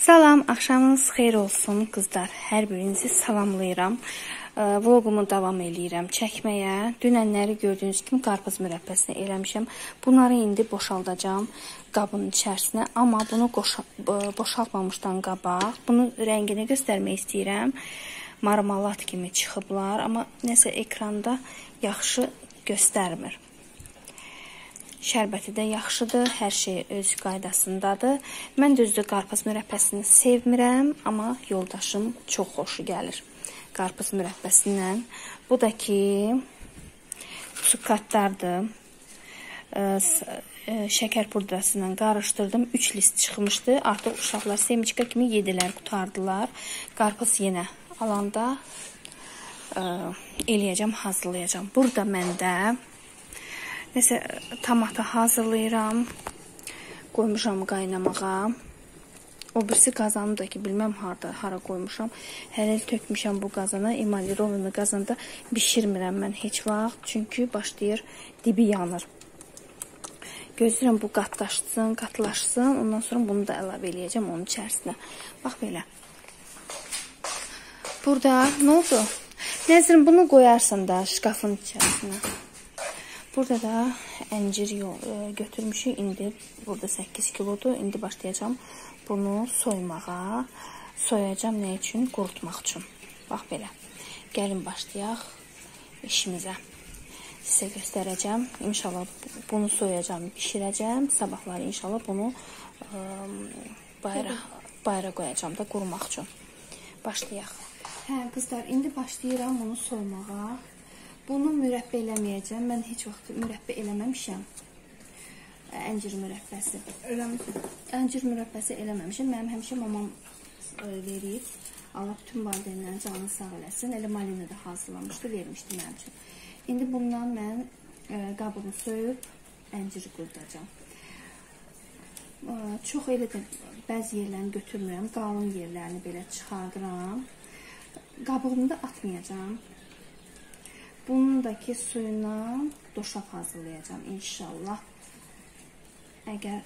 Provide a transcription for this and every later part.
Salam, axşamınız xeyir olsun qızlar. Hər birinizi salamlayıram. Vloqumu davam eləyirəm çəkməyə. Dünənləri gördüyünüz kimi qarpız mürəbbəsini eləmişəm. Bunları indi boşaldacağam qabın içərisinə, amma bunu boşaltmamışdan qabaq bunu rəngini göstərmək istəyirəm. Marmalat kimi çıxıblar, amma nəsə ekranda yaxşı göstərmir. Şərbəti də yaxşıdır, hər şey öz qaydasındadır. Mən düzdür qarpız mürəbbəsini sevmirəm, amma yoldaşım çox xoşu gəlir qarpız mürəbbəsindən. Bu da ki sukatlardır. Şəkər pudrası ilə qarışdırdım. 3 list çıxmışdı. Artıq uşaqlar semiçka kimi yedilər, qutardılar. Qarpız yenə alanda ə, eləyəcəm, hazırlayacağam. Burada məndə Nəsə tomatı hazırlayıram. Qoymuşam qaynamağa. O birisi qazanı da ki, bilməm harda, hara qoymuşam. Hələl tökmüşəm bu qazana. Emalirovanı qazanda bişirmirəm mən heç vaxt. Çünki başlayır, dibi yanır. Gözləyirəm bu qatlaşsın, qatlaşsın. Ondan sonra bunu da əlavə eləyəcəm onun içərisinə. Bax belə. Burada nə oldu? Nəzrin bunu qoyarsan da şkafın içərisinə. Burada da əncir e, götürmüşük. İndi burada 8 kilodur. İndi başlayacağam bunu soymağa. Soyacağam nə üçün? Qurutmaq üçün. Bax belə. Gəlin başlayaq işimizə. Sizə göstərəcəm. İnşallah bunu soyacağam, bişirəcəm. Sabahları inşallah bunu ə, bayra bayra qoyacağam da qurumaq üçün. Başlayaq. Hə, qızlar, indi başlayıram bunu soymağa. Bunu mürəbbə eləməyəcəm. Mən heç vaxt mürəbbə eləməmişəm. Əncir mürəbbəsi. Eləmişəm. Əncir mürəbbəsi eləməmişəm. Mənim həmişə mamam e, verib. Allah bütün valideynlərin canını sağ eləsin. Elə malina da hazırlamışdı, vermişdi mənim üçün. İndi bundan mən e, qabını soyub ənciri qurdacam. E, çox elə də bəzi yerlərini götürmürəm. Qalın yerlərini belə çıxardıram. Qabığını da atmayacağam. Bunun da ki suyuna doşab hazırlayacağam inşallah. Əgər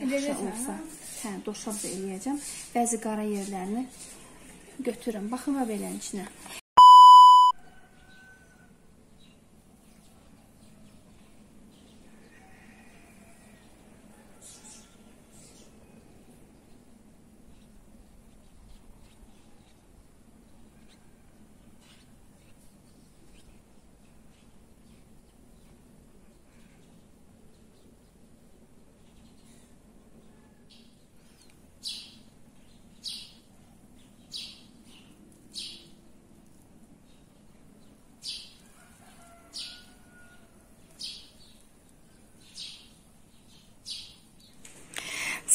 yaxşı olsa, hə, doşab da eləyəcəm. Bəzi qara yerlərini götürürəm. Baxın və belənin içinə.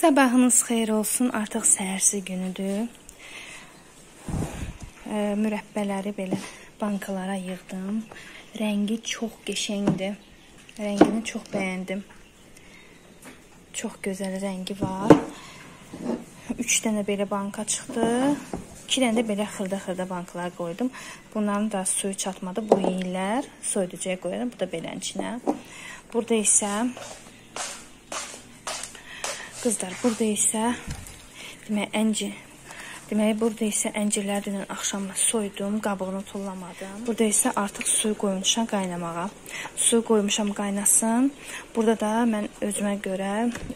Sabahınız xeyir olsun. Artıq səhərsi günüdür. E, mürəbbələri belə bankalara yığdım. Rəngi çox qəşəngdir. Rəngini çox bəyəndim. Çox gözəl rəngi var. 3 dənə belə banka çıxdı. 2 dənə də belə xırda-xırda bankalar qoydum. Bunların da suyu çatmadı. Bu yeyirlər. Soyuducuya qoyuram. Bu da belən içinə. Burada isə Qızlar, burada isə demək ənci Deməli, burada isə əncirləri dünən axşamla soydum, qabığını tullamadım. Burada isə artıq suyu qoymuşam qaynamağa. Suyu qoymuşam qaynasın. Burada da mən özümə görə,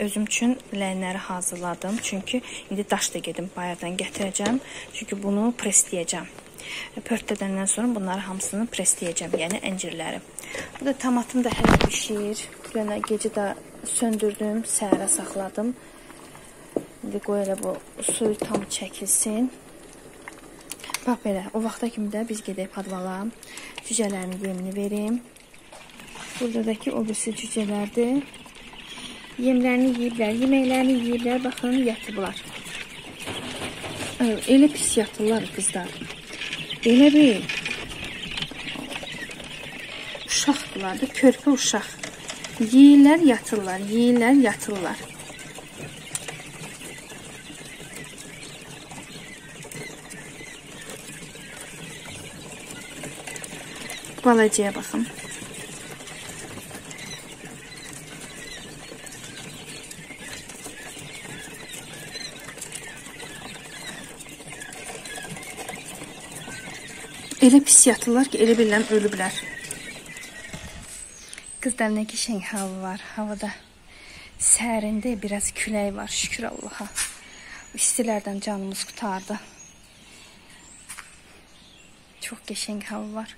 özüm üçün ləyənləri hazırladım. Çünki indi daş da gedim bayırdan gətirəcəm. Çünki bunu presləyəcəm. Pörtlədəndən sonra bunları hamısını presləyəcəm, yəni əncirləri. Burada tomatım da hələ bişir. Yenə gecə də söndürdüm, səhərə saxladım. İndi qoy elə bu suyu tam çəkilsin. Bax belə, o vaxta kimi də biz gedək padvala. Cücələrin yemini verim. Buradakı o birisi cücələrdir. Yemlərini yeyiblər, yeməklərini yeyiblər, baxın, yatıblar. Elə pis yatırlar qızlar. Elə bir uşaqdırlar da, körpə uşaq. Yeyirlər, yatırlar, yeyirlər, yatırlar. Balacaya baxın. Elə pis yatırlar ki, elə bilirəm ölüblər. Qızlar nə qəşəng hava var. Havada sərindir, biraz külək var, şükür Allaha. İstilərdən canımız qutardı. Çox qəşəng hava var.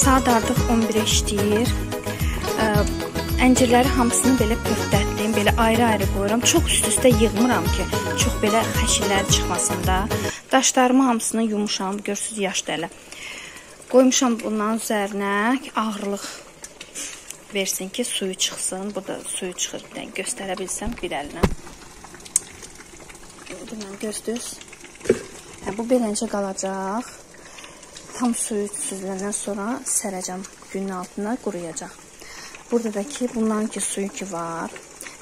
Saat artıq 11-ə işləyir. Əncirləri hamısını belə pörtdətdim, belə ayrı-ayrı qoyuram. Çox üst-üstə yığmıram ki, çox belə xəşilər çıxmasın da. Daşlarımı hamısını yumuşam, görsüz yaş dələ. Qoymuşam bundan üzərinə ağırlıq versin ki, suyu çıxsın. Bu da suyu çıxır. Dənə göstərə bilsəm bir əlinə. Bundan gözdüz. Hə, bu beləcə qalacaq. Tam suyu süzüləndən sonra sərəcəm günün altına quruyacaq. Burada da ki, bundan ki suyu ki var.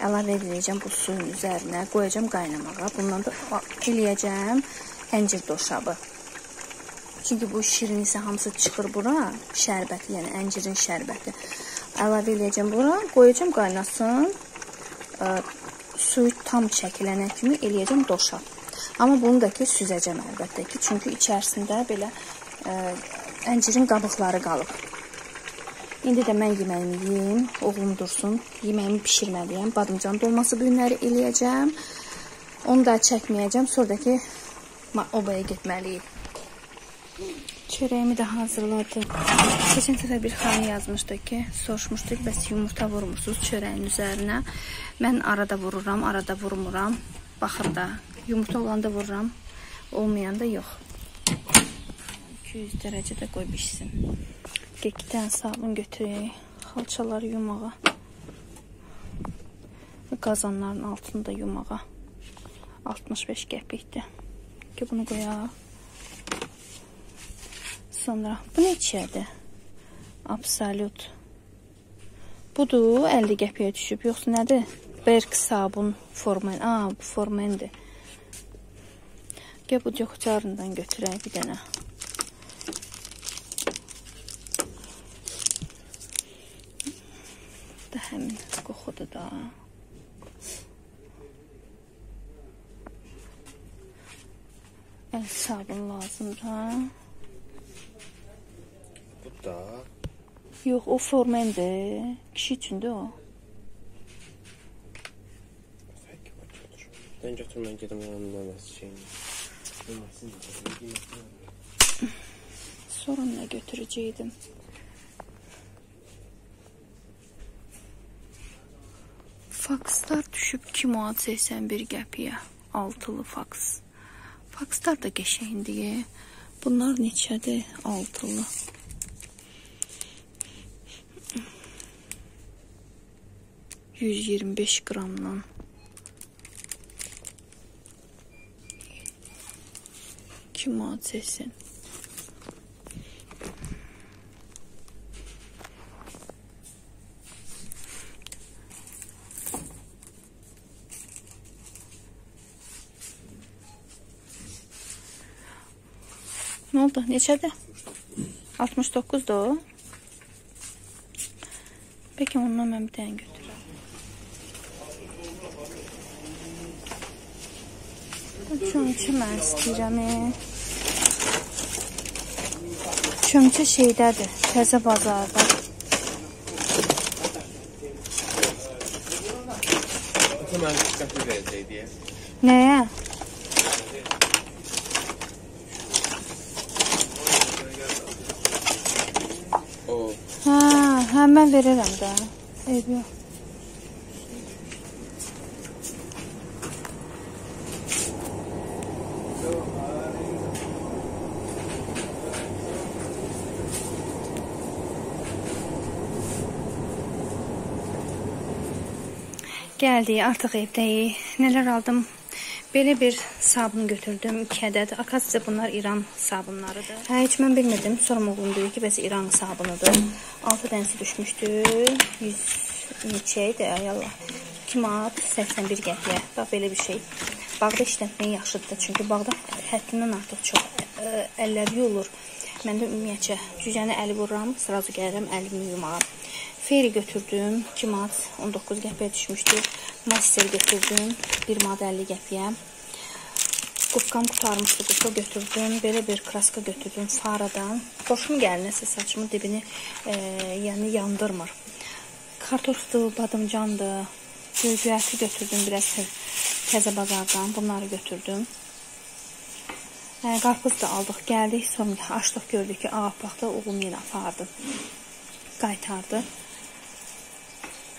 Əlavə edəcəm bu suyun üzərinə, qoyacam qaynamağa. Bundan da eləyəcəm əncir doşabı. Çünki bu şirin isə hamısı çıxır bura, şərbəti, yəni əncirin şərbəti. Əlavə edəcəm bura, qoyacam qaynasın. Ə, suyu tam çəkilənə kimi eləyəcəm doşab. Amma bunu da ki süzəcəm əlbəttə ki, çünki içərisində belə əncirin qabıqları qalıb. İndi də mən yeməyimi yeyim, oğlum dursun. Yeməyimi bişirməliyəm. Badımcan dolması bu günləri eləyəcəm. Onu da çəkməyəcəm. Sonradakı obaya getməliyik. Çörəyimi də hazırladım. Keçən səfər bir xanım yazmışdı ki, soruşmuşdu ki, bəs yumurta vurmursunuz çörəyin üzərinə. Mən arada vururam, arada vurmuram. Baxır da, yumurta olanda vururam, olmayanda yox. 200 dərəcədə qoy bişsin. İki dənə sabun götürək. Xalçaları yumağa. Qazanların altında yumağa. 65 qəpikdir. Ki bunu qoyaq. Sonra bu neçədir? Absolut. Budur 50 qəpiyə düşüb, yoxsa nədir? Berk sabun formen. Aa, bu formendir. Gəl bu yoxcarından götürək bir dənə. Da həmin qoxudur da. El sabun lazımdır, ha? Bu da Yox, o formendir. Kişi üçündür o. Ben götür ben gedim yanımdan nasıl şeyini. Sonra nə götürəcəydim? Fakslar düşüb 2 manat 81 qəpiyə. Altılı faks. Fakslar da qəşəngdir. Bunlar neçədir? Altılı. Yüz yirmi beş qramdan. İki manat səksən. Nə oldu? Neçədir? 69-dur o. Peki ondan mən bir dənə götürürəm. Çömçü mən istəyirəm. Çömçü şeydədir, təzə bazarda. Verəcək. Nəyə? Hə, hə mən verirəm də. Eyb yox. Gəldik, artıq evdəyik. Nələr aldım? Belə bir sabun götürdüm, 2 ədəd. Akasiya bunlar İran sabunlarıdır. Hə, heç mən bilmirdim. Sonra oğlum dedi ki, bəs İran sabunudur. 6 dənəsi düşmüşdü. 100 neçə idi? Ay Allah. 2 manat 81 qəpiyə. Bax belə bir şey. Bağda işlətmək yaxşıdır çünki bağda həddindən artıq çox ə, əlləri yolur. Mən də ümumiyyətcə cücəni əli vururam, sırazı gəlirəm əlimi yumağa. Feri götürdüm. 2 manat 19 qəpiyə düşmüşdü. Master götürdüm. 1 manat 50 qəpiyə. Qufqam qutarmışdı. Qufqa götürdüm. Belə bir kraska götürdüm faradan. Xoşum gəlir nəsə saçımın dibini e, yəni yandırmır. Kartofdur, badımcandır. Göygöyəti götürdüm biraz tə- təzə bazardan. Bunları götürdüm. Hə, qarpız da aldıq, gəldik, sonra açdıq, gördük ki, ağappaqda oğlum yenə apardı. Qaytardı.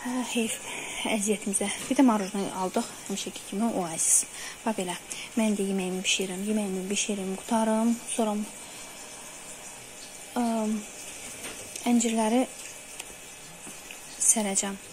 Hə, heyf əziyyətimizə. Bir də marujna aldıq, həmişəki kimi o əziz. Bax belə. Mən də yeməyimi bişirirəm, yeməyimi bişirim, qutarım, sonra ə, əncirləri sərəcəm.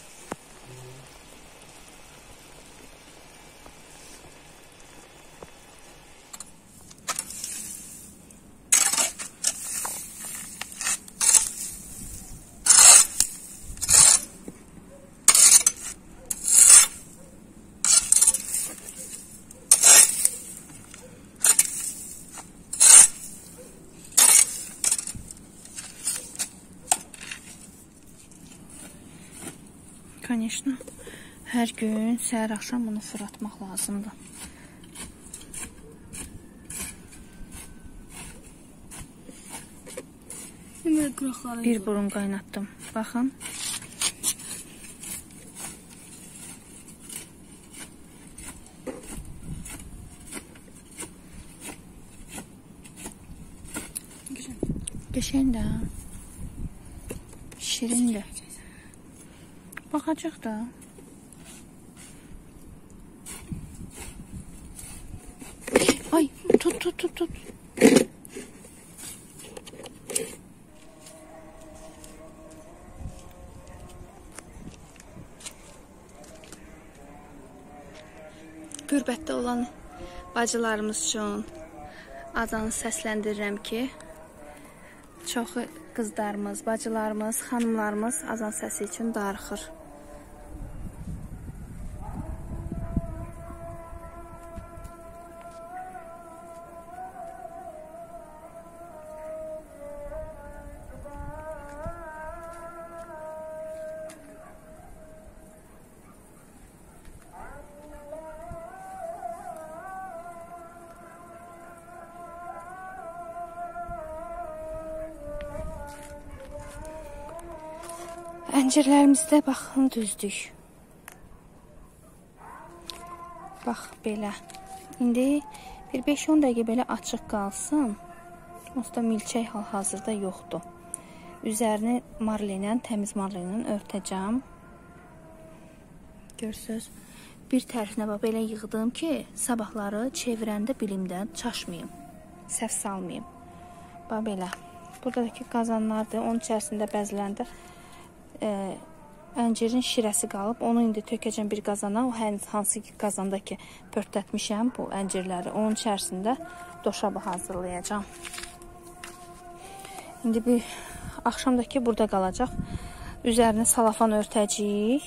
Конечно. Hər gün səhər axşam bunu fırlatmaq lazımdır. Hemen qıraqları. Bir burun qaynatdım. Baxın. Qəşəngdir. ha. Şirindir. Baxacaq da. Ay, tut tut tut tut. Qürbətdə olan bacılarımız üçün azanı səsləndirirəm ki, çoxu qızlarımız, bacılarımız, xanımlarımız azan səsi üçün darıxır. Əncirlərimizdə baxın düzdük. Bax belə. İndi bir 5-10 dəqiqə belə açıq qalsın. Onsuz da milçək hal-hazırda yoxdur. Üzərini marlə, təmiz marlə ilə örtəcəm. Görsüz? Bir tərəfinə bax belə yığdım ki, sabahları çevirəndə bilimdən çaşmayım. Səhv salmayım. Bax belə. Buradakı qazanlardır. Onun içərisində bəzilərində ə, əncirin şirəsi qalıb. Onu indi tökəcəm bir qazana. O hansı ki qazanda ki pörtətmişəm bu əncirləri. Onun içərisində doşabı hazırlayacağam. İndi bir axşamdakı burada qalacaq. Üzərinə salafan örtəcəyik.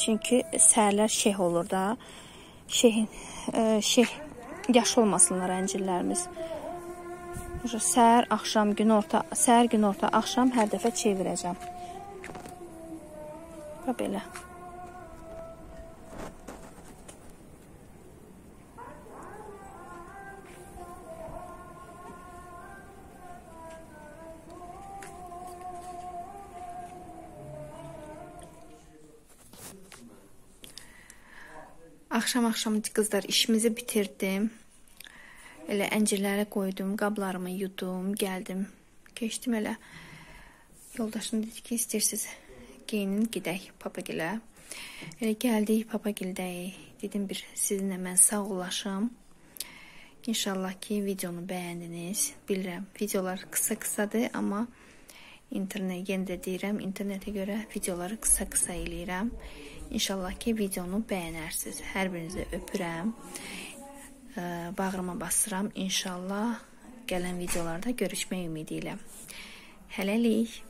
Çünki səhərlər şeh olur da. Şehin ə, şeh yaş olmasınlar əncirlərimiz. Səhər, axşam, günorta, səhər, günorta, axşam hər dəfə çevirəcəm. Və belə. Axşam-axşam qızlar işimizi bitirdim. Elə əncirləri qoydum, qablarımı yudum, gəldim. Keçdim elə. Yoldaşım dedi ki, istəyirsiniz geyinin gedək papagilə. Elə gəldik papagildəyik. Dedim bir sizinlə mən sağollaşım. İnşallah ki videonu bəyəndiniz. Bilirəm videolar qısa-qısadır, amma internet yenə də deyirəm, internetə görə videoları qısa-qısa eləyirəm. İnşallah ki videonu bəyənərsiniz. Hər birinizi öpürəm. Bağrıma basıram. İnşallah gələn videolarda görüşmək ümidi ilə. Hələlik.